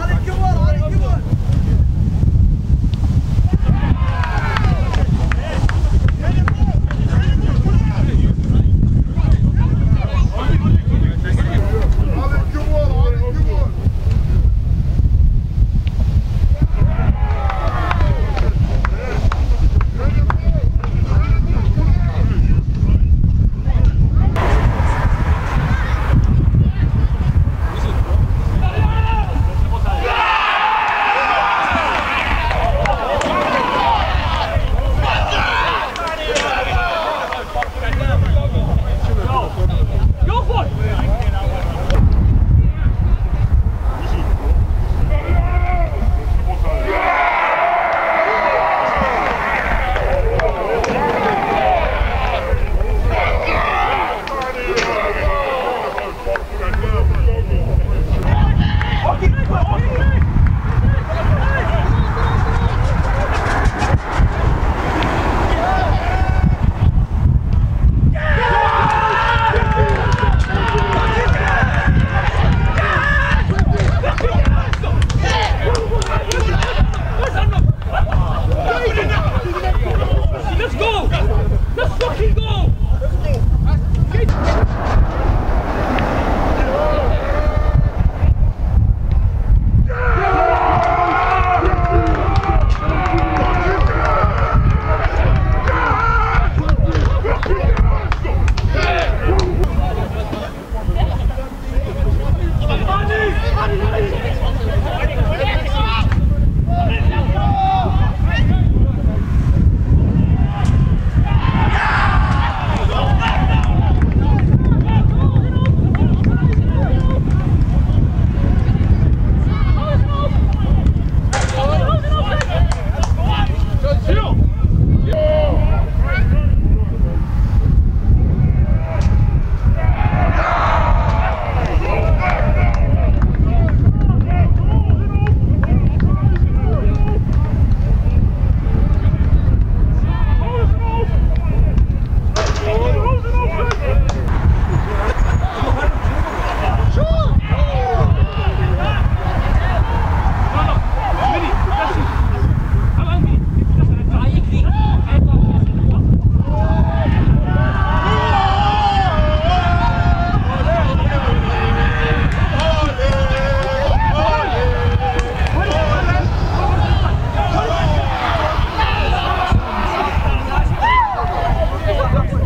Ale que bola, olha que bola!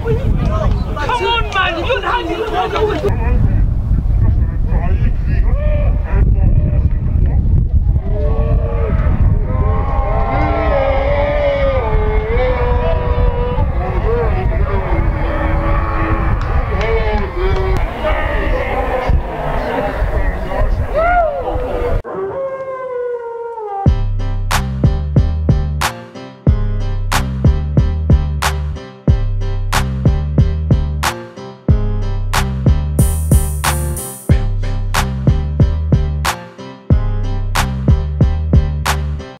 Come on, man. You don't have to.